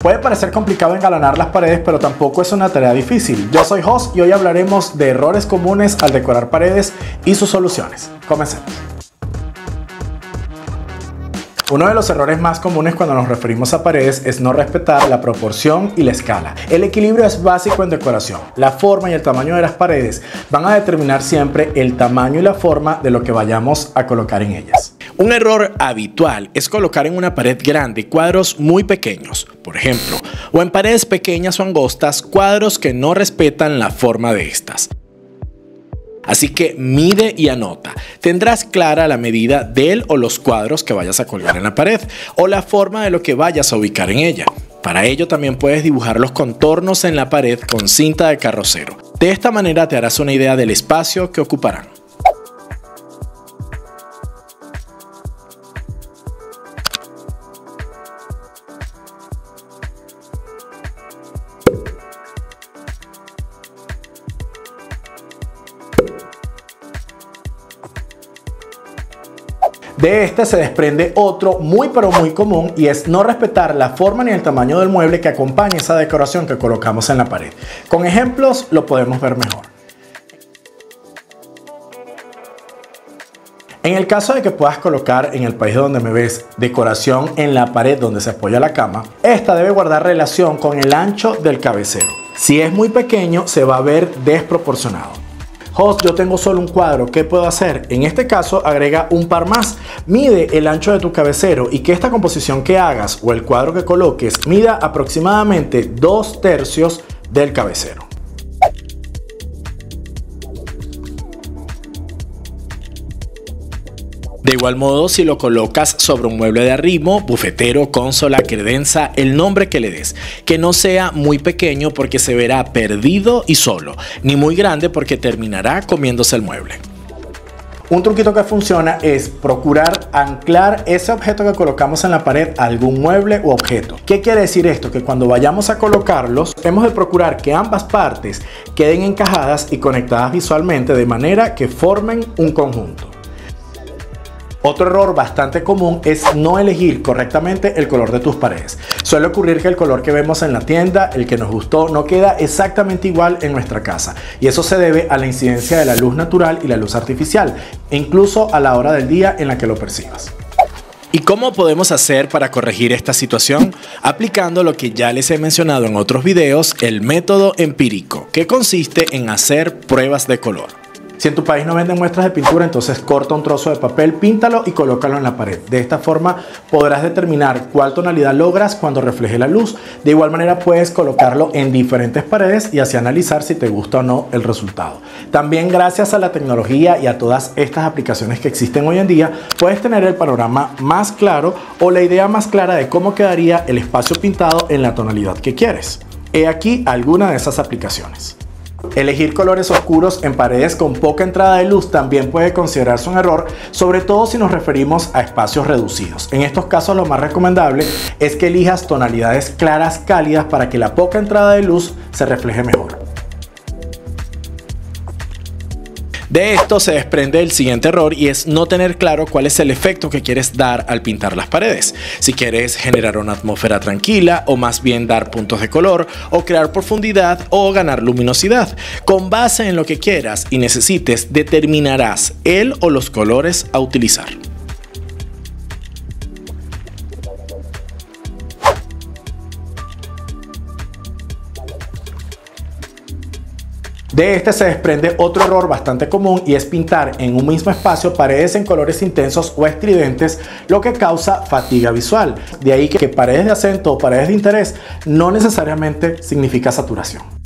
Puede parecer complicado engalanar las paredes, pero tampoco es una tarea difícil. Yo soy Jos y hoy hablaremos de errores comunes al decorar paredes y sus soluciones. Comencemos. Uno de los errores más comunes cuando nos referimos a paredes es no respetar la proporción y la escala. El equilibrio es básico en decoración. La forma y el tamaño de las paredes van a determinar siempre el tamaño y la forma de lo que vayamos a colocar en ellas. Un error habitual es colocar en una pared grande cuadros muy pequeños, por ejemplo, o en paredes pequeñas o angostas cuadros que no respetan la forma de estas. Así que mide y anota. Tendrás clara la medida del o los cuadros que vayas a colgar en la pared o la forma de lo que vayas a ubicar en ella. Para ello también puedes dibujar los contornos en la pared con cinta de carrocero. De esta manera te harás una idea del espacio que ocuparán. De este se desprende otro muy pero muy común y es no respetar la forma ni el tamaño del mueble que acompaña esa decoración que colocamos en la pared. Con ejemplos lo podemos ver mejor. En el caso de que puedas colocar en el país donde me ves decoración en la pared donde se apoya la cama, esta debe guardar relación con el ancho del cabecero. Si es muy pequeño se va a ver desproporcionado. Host, yo tengo solo un cuadro, ¿qué puedo hacer? En este caso, agrega un par más. Mide el ancho de tu cabecero y que esta composición que hagas o el cuadro que coloques mida aproximadamente dos tercios del cabecero. De igual modo, si lo colocas sobre un mueble de arrimo, bufetero, consola, credenza, el nombre que le des, que no sea muy pequeño porque se verá perdido y solo, ni muy grande porque terminará comiéndose el mueble. Un truquito que funciona es procurar anclar ese objeto que colocamos en la pared a algún mueble u objeto. ¿Qué quiere decir esto? Que cuando vayamos a colocarlos, hemos de procurar que ambas partes queden encajadas y conectadas visualmente de manera que formen un conjunto. Otro error bastante común es no elegir correctamente el color de tus paredes. Suele ocurrir que el color que vemos en la tienda, el que nos gustó, no queda exactamente igual en nuestra casa. Y eso se debe a la incidencia de la luz natural y la luz artificial, incluso a la hora del día en la que lo percibas. ¿Y cómo podemos hacer para corregir esta situación? Aplicando lo que ya les he mencionado en otros videos, el método empírico, que consiste en hacer pruebas de color. Si en tu país no venden muestras de pintura, entonces corta un trozo de papel, píntalo y colócalo en la pared. De esta forma podrás determinar cuál tonalidad logras cuando refleje la luz. De igual manera puedes colocarlo en diferentes paredes y así analizar si te gusta o no el resultado. También gracias a la tecnología y a todas estas aplicaciones que existen hoy en día, puedes tener el panorama más claro o la idea más clara de cómo quedaría el espacio pintado en la tonalidad que quieres. He aquí alguna de esas aplicaciones. Elegir colores oscuros en paredes con poca entrada de luz también puede considerarse un error, sobre todo si nos referimos a espacios reducidos. En estos casos lo más recomendable es que elijas tonalidades claras cálidas para que la poca entrada de luz se refleje mejor. De esto se desprende el siguiente error y es no tener claro cuál es el efecto que quieres dar al pintar las paredes. Si quieres generar una atmósfera tranquila o más bien dar puntos de color o crear profundidad o ganar luminosidad. Con base en lo que quieras y necesites determinarás el o los colores a utilizar. De este se desprende otro error bastante común y es pintar en un mismo espacio paredes en colores intensos o estridentes, lo que causa fatiga visual. De ahí que paredes de acento o paredes de interés no necesariamente significa saturación.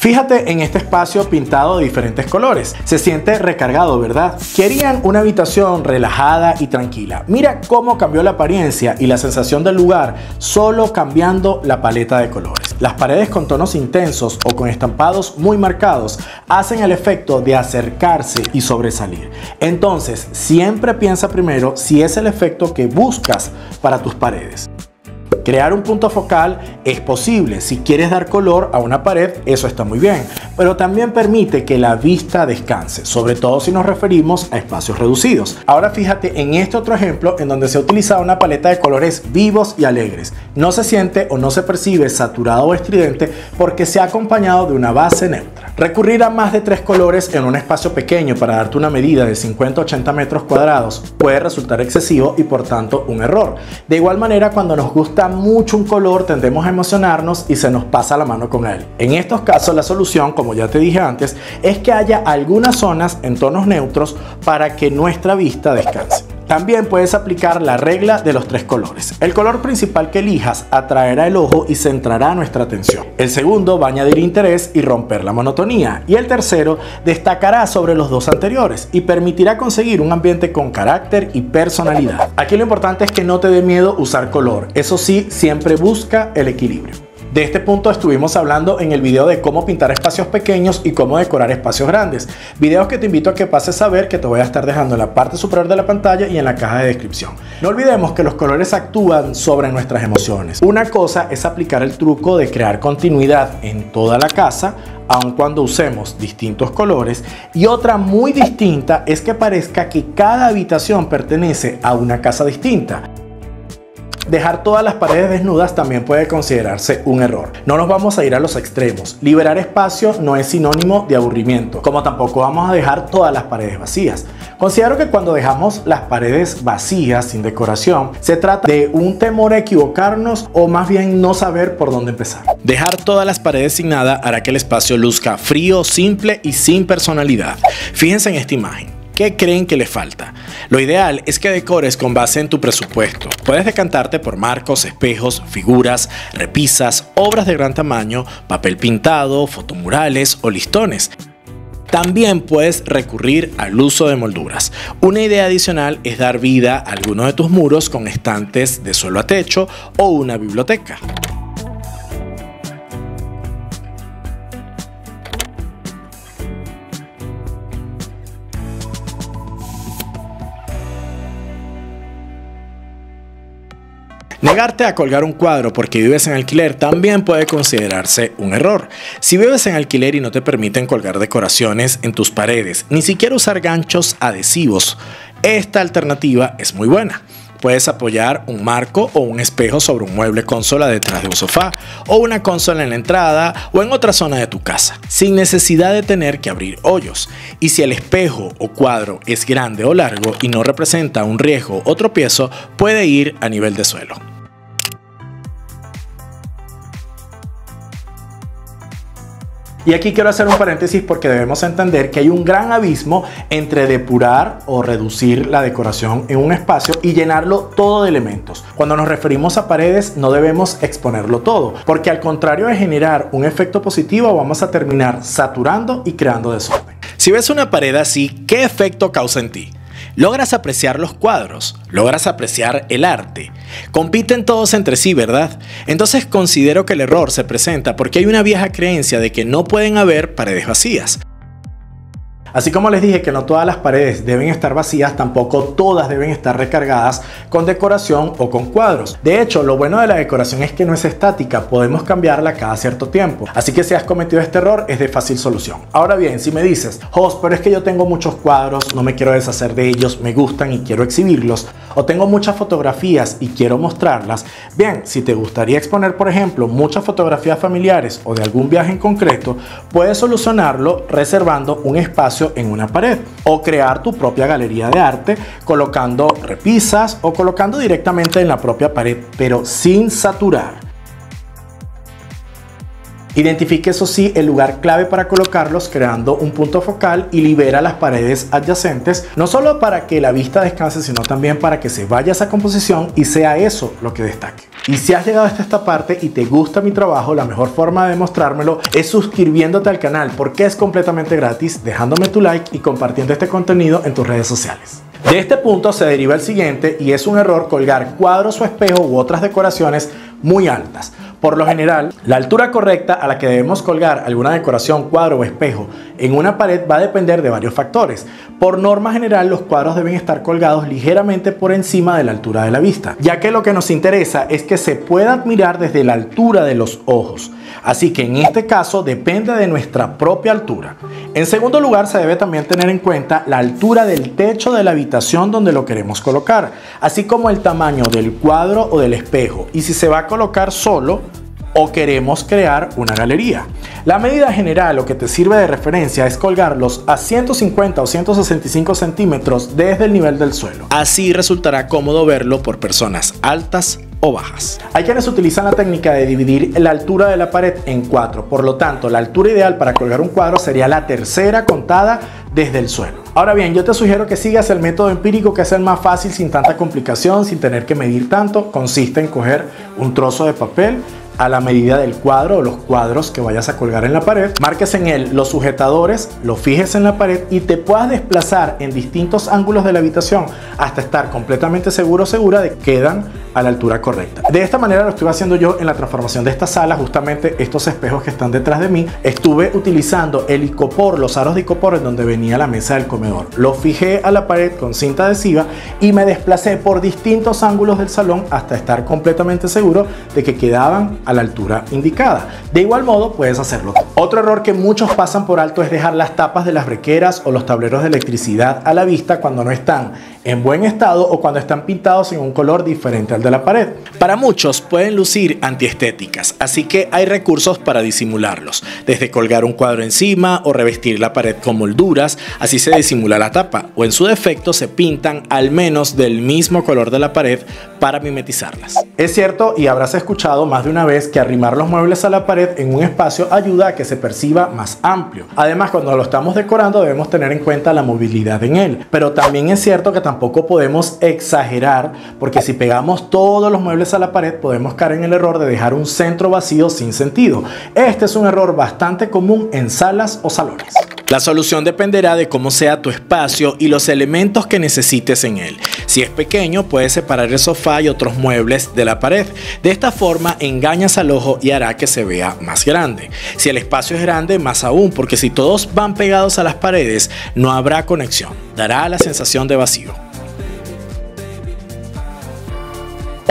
Fíjate en este espacio pintado de diferentes colores. Se siente recargado, ¿verdad? Querían una habitación relajada y tranquila. Mira cómo cambió la apariencia y la sensación del lugar solo cambiando la paleta de colores. Las paredes con tonos intensos o con estampados muy marcados hacen el efecto de acercarse y sobresalir. Entonces, siempre piensa primero si es el efecto que buscas para tus paredes. Crear un punto focal es posible. Si quieres dar color a una pared, eso está muy bien. Pero también permite que la vista descanse, sobre todo si nos referimos a espacios reducidos. Ahora fíjate en este otro ejemplo en donde se ha utilizado una paleta de colores vivos y alegres. No se siente o no se percibe saturado o estridente porque se ha acompañado de una base neutra. Recurrir a más de tres colores en un espacio pequeño para darte una medida de 50-80 metros cuadrados puede resultar excesivo y por tanto un error. De igual manera, cuando nos gusta mucho un color tendemos a emocionarnos y se nos pasa la mano con él. En estos casos la solución, como ya te dije antes, es que haya algunas zonas en tonos neutros para que nuestra vista descanse. También puedes aplicar la regla de los tres colores. El color principal que elijas atraerá el ojo y centrará nuestra atención. El segundo va a añadir interés y romper la monotonía. Y el tercero destacará sobre los dos anteriores y permitirá conseguir un ambiente con carácter y personalidad. Aquí lo importante es que no te dé miedo usar color. Eso sí, siempre busca el equilibrio. De este punto estuvimos hablando en el video de cómo pintar espacios pequeños y cómo decorar espacios grandes. Videos que te invito a que pases a ver que te voy a estar dejando en la parte superior de la pantalla y en la caja de descripción. No olvidemos que los colores actúan sobre nuestras emociones. Una cosa es aplicar el truco de crear continuidad en toda la casa aun cuando usemos distintos colores, y otra muy distinta es que parezca que cada habitación pertenece a una casa distinta. Dejar todas las paredes desnudas también puede considerarse un error. No nos vamos a ir a los extremos. Liberar espacio no es sinónimo de aburrimiento, como tampoco vamos a dejar todas las paredes vacías. Considero que cuando dejamos las paredes vacías, sin decoración, se trata de un temor a equivocarnos o más bien no saber por dónde empezar. Dejar todas las paredes sin nada hará que el espacio luzca frío, simple y sin personalidad. Fíjense en esta imagen. ¿Qué creen que le falta? Lo ideal es que decores con base en tu presupuesto. Puedes decantarte por marcos, espejos, figuras, repisas, obras de gran tamaño, papel pintado, fotomurales o listones. También puedes recurrir al uso de molduras. Una idea adicional es dar vida a alguno de tus muros con estantes de suelo a techo o una biblioteca. Negarte a colgar un cuadro porque vives en alquiler también puede considerarse un error. Si vives en alquiler y no te permiten colgar decoraciones en tus paredes, ni siquiera usar ganchos adhesivos, esta alternativa es muy buena. Puedes apoyar un marco o un espejo sobre un mueble consola detrás de un sofá o una consola en la entrada o en otra zona de tu casa, sin necesidad de tener que abrir hoyos. Y si el espejo o cuadro es grande o largo y no representa un riesgo o tropiezo, puede ir a nivel de suelo. Y aquí quiero hacer un paréntesis porque debemos entender que hay un gran abismo entre depurar o reducir la decoración en un espacio y llenarlo todo de elementos. Cuando nos referimos a paredes no debemos exponerlo todo, porque al contrario de generar un efecto positivo vamos a terminar saturando y creando desorden. Si ves una pared así, ¿qué efecto causa en ti? Logras apreciar los cuadros, logras apreciar el arte. Compiten todos entre sí, ¿verdad? Entonces considero que el error se presenta porque hay una vieja creencia de que no pueden haber paredes vacías. Así como les dije que no todas las paredes deben estar vacías, tampoco todas deben estar recargadas con decoración o con cuadros. De hecho, lo bueno de la decoración es que no es estática, podemos cambiarla cada cierto tiempo. Así que si has cometido este error es de fácil solución. Ahora bien, si me dices, host, pero es que yo tengo muchos cuadros, no me quiero deshacer de ellos, me gustan y quiero exhibirlos, o tengo muchas fotografías y quiero mostrarlas, bien, si te gustaría exponer, por ejemplo, muchas fotografías familiares o de algún viaje en concreto, puedes solucionarlo reservando un espacio en una pared o crear tu propia galería de arte colocando repisas o colocando directamente en la propia pared, pero sin saturar. Identifique eso sí el lugar clave para colocarlos creando un punto focal y libera las paredes adyacentes, no solo para que la vista descanse, sino también para que se vaya esa composición y sea eso lo que destaque. Y si has llegado hasta esta parte y te gusta mi trabajo, la mejor forma de demostrármelo es suscribiéndote al canal porque es completamente gratis, dejándome tu like y compartiendo este contenido en tus redes sociales. De este punto se deriva el siguiente y es un error colgar cuadros o espejos u otras decoraciones muy altas. Por lo general, la altura correcta a la que debemos colgar alguna decoración, cuadro o espejo en una pared va a depender de varios factores. Por norma general, los cuadros deben estar colgados ligeramente por encima de la altura de la vista, ya que lo que nos interesa es que se pueda admirar desde la altura de los ojos. Así que en este caso depende de nuestra propia altura. En segundo lugar, se debe también tener en cuenta la altura del techo de la habitación donde lo queremos colocar, así como el tamaño del cuadro o del espejo. Y si se va a colocar solo, o queremos crear una galería. La medida general o que te sirve de referencia es colgarlos a 150 o 165 centímetros desde el nivel del suelo. Así resultará cómodo verlo por personas altas o bajas. Hay quienes utilizan la técnica de dividir la altura de la pared en cuatro, por lo tanto la altura ideal para colgar un cuadro sería la tercera contada desde el suelo. Ahora bien, yo te sugiero que sigas el método empírico que es el más fácil sin tanta complicación, sin tener que medir tanto. Consiste en coger un trozo de papel, a la medida del cuadro o los cuadros que vayas a colgar en la pared. Marques en él los sujetadores, lo fijes en la pared y te puedas desplazar en distintos ángulos de la habitación hasta estar completamente seguro o segura de que quedan a la altura correcta. De esta manera lo estuve haciendo yo en la transformación de esta sala, justamente estos espejos que están detrás de mí. Estuve utilizando el icopor, los aros de icopor en donde venía la mesa del comedor. Lo fijé a la pared con cinta adhesiva y me desplacé por distintos ángulos del salón hasta estar completamente seguro de que quedaban a la altura indicada. De igual modo puedes hacerlo. Otro error que muchos pasan por alto es dejar las tapas de las brequeras o los tableros de electricidad a la vista cuando no están en buen estado o cuando están pintados en un color diferente al de la pared. Para muchos pueden lucir antiestéticas, así que hay recursos para disimularlos, desde colgar un cuadro encima o revestir la pared con molduras, así se disimula la tapa, o en su defecto se pintan al menos del mismo color de la pared para mimetizarlas. Es cierto y habrás escuchado más de una vez que arrimar los muebles a la pared en un espacio ayuda a que se perciba más amplio. Además, cuando lo estamos decorando debemos tener en cuenta la movilidad en él, pero también es cierto que tampoco podemos exagerar porque si pegamos todos los muebles a la pared podemos caer en el error de dejar un centro vacío sin sentido. Este es un error bastante común en salas o salones. La solución dependerá de cómo sea tu espacio y los elementos que necesites en él. Si es pequeño, puedes separar el sofá y otros muebles de la pared. De esta forma engañas al ojo y hará que se vea más grande. Si el espacio es grande, más aún, porque si todos van pegados a las paredes, no habrá conexión. Dará la sensación de vacío.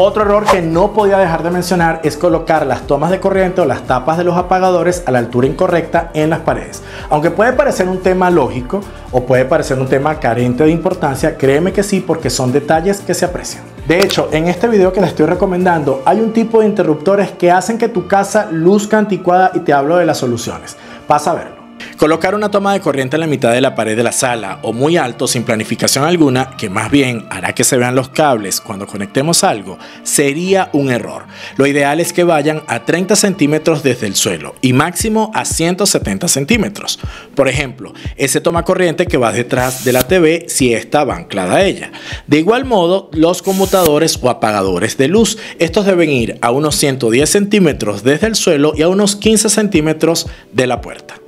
Otro error que no podía dejar de mencionar es colocar las tomas de corriente o las tapas de los apagadores a la altura incorrecta en las paredes. Aunque puede parecer un tema lógico o puede parecer un tema carente de importancia, créeme que sí porque son detalles que se aprecian. De hecho, en este video que les estoy recomendando hay un tipo de interruptores que hacen que tu casa luzca anticuada y te hablo de las soluciones. Pasa a verlo. Colocar una toma de corriente en la mitad de la pared de la sala o muy alto sin planificación alguna, que más bien hará que se vean los cables cuando conectemos algo, sería un error. Lo ideal es que vayan a 30 centímetros desde el suelo y máximo a 170 centímetros. Por ejemplo, ese toma corriente que va detrás de la TV si está anclada a ella. De igual modo, los conmutadores o apagadores de luz, estos deben ir a unos 110 centímetros desde el suelo y a unos 15 centímetros de la puerta.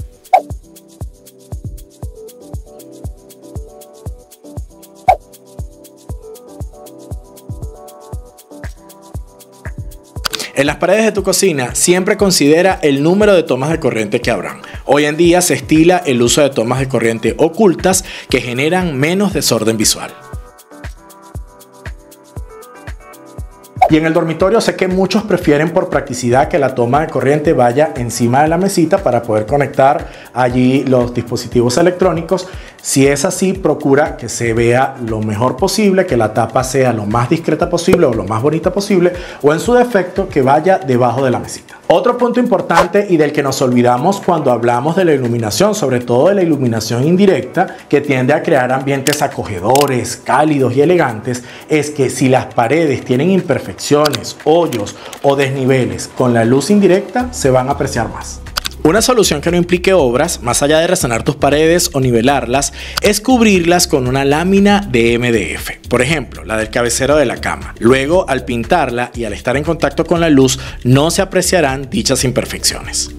En las paredes de tu cocina siempre considera el número de tomas de corriente que habrán. Hoy en día se estila el uso de tomas de corriente ocultas que generan menos desorden visual. Y en el dormitorio sé que muchos prefieren por practicidad que la toma de corriente vaya encima de la mesita para poder conectar allí los dispositivos electrónicos. Si es así, procura que se vea lo mejor posible, que la tapa sea lo más discreta posible o lo más bonita posible, o en su defecto que vaya debajo de la mesita. Otro punto importante y del que nos olvidamos cuando hablamos de la iluminación, sobre todo de la iluminación indirecta, que tiende a crear ambientes acogedores, cálidos y elegantes, es que si las paredes tienen imperfecciones, hoyos o desniveles con la luz indirecta, se van a apreciar más. Una solución que no implique obras, más allá de resanar tus paredes o nivelarlas, es cubrirlas con una lámina de MDF, por ejemplo, la del cabecero de la cama. Luego, al pintarla y al estar en contacto con la luz, no se apreciarán dichas imperfecciones.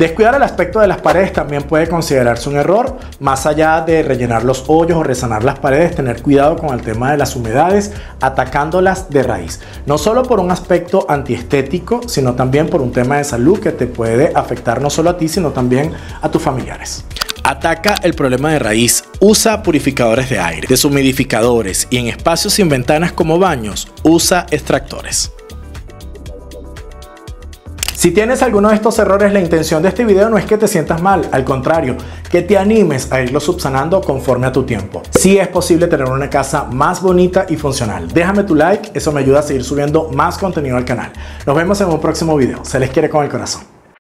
Descuidar el aspecto de las paredes también puede considerarse un error. Más allá de rellenar los hoyos o resanar las paredes, tener cuidado con el tema de las humedades, atacándolas de raíz. No solo por un aspecto antiestético, sino también por un tema de salud que te puede afectar no solo a ti, sino también a tus familiares. Ataca el problema de raíz. Usa purificadores de aire, deshumidificadores y en espacios sin ventanas como baños, usa extractores. Si tienes alguno de estos errores, la intención de este video no es que te sientas mal, al contrario, que te animes a irlo subsanando conforme a tu tiempo. Si es posible tener una casa más bonita y funcional. Déjame tu like, eso me ayuda a seguir subiendo más contenido al canal. Nos vemos en un próximo video. Se les quiere con el corazón.